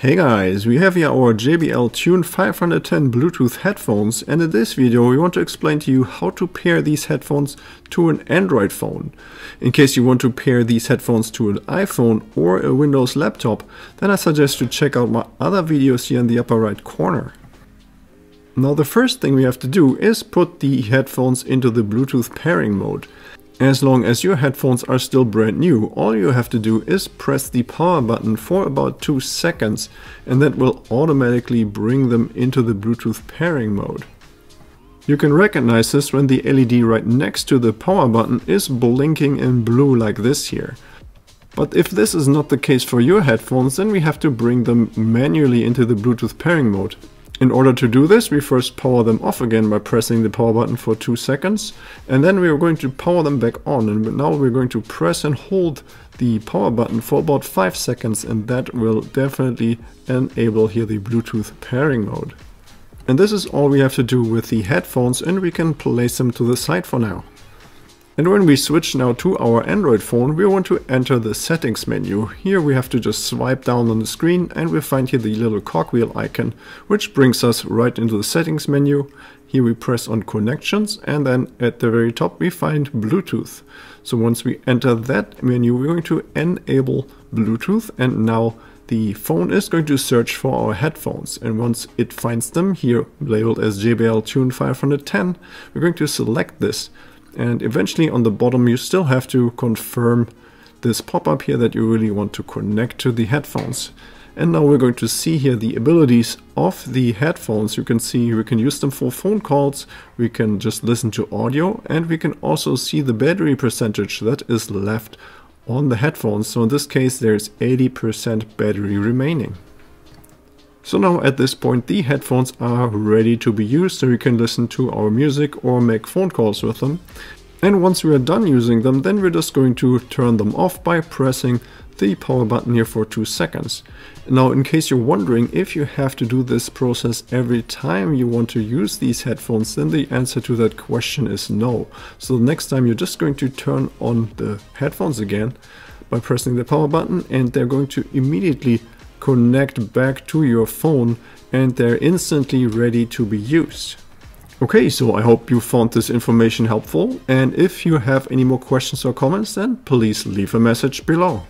Hey guys, we have here our JBL Tune 510 Bluetooth headphones and in this video we want to explain to you how to pair these headphones to an Android phone. In case you want to pair these headphones to an iPhone or a Windows laptop, then I suggest you check out my other videos here in the upper right corner. Now the first thing we have to do is put the headphones into the Bluetooth pairing mode. As long as your headphones are still brand new, all you have to do is press the power button for about 2 seconds and that will automatically bring them into the Bluetooth pairing mode. You can recognize this when the LED right next to the power button is blinking in blue like this here. But if this is not the case for your headphones, then we have to bring them manually into the Bluetooth pairing mode. In order to do this, we first power them off again by pressing the power button for 2 seconds, and then we are going to power them back on, and now we're going to press and hold the power button for about 5 seconds, and that will definitely enable here the Bluetooth pairing mode. And this is all we have to do with the headphones, and we can place them to the side for now. And when we switch now to our Android phone, we want to enter the settings menu. Here we have to just swipe down on the screen and we find here the little cogwheel icon, which brings us right into the settings menu. Here we press on connections and then at the very top we find Bluetooth. So once we enter that menu, we're going to enable Bluetooth and now the phone is going to search for our headphones and once it finds them here labeled as JBL Tune 510 we're going to select this and eventually on the bottom you still have to confirm this pop-up here that you really want to connect to the headphones. And now we're going to see here the abilities of the headphones. You can see we can use them for phone calls, we can just listen to audio, and we can also see the battery percentage that is left on the headphones. So in this case there's 80% battery remaining. So now at this point the headphones are ready to be used so you can listen to our music or make phone calls with them. And once we are done using them then we're just going to turn them off by pressing the power button here for 2 seconds. Now in case you're wondering if you have to do this process every time you want to use these headphones then the answer to that question is no. So next time you're just going to turn on the headphones again by pressing the power button and they're going to immediately connect back to your phone and they're instantly ready to be used. Okay, so I hope you found this information helpful and if you have any more questions or comments then please leave a message below.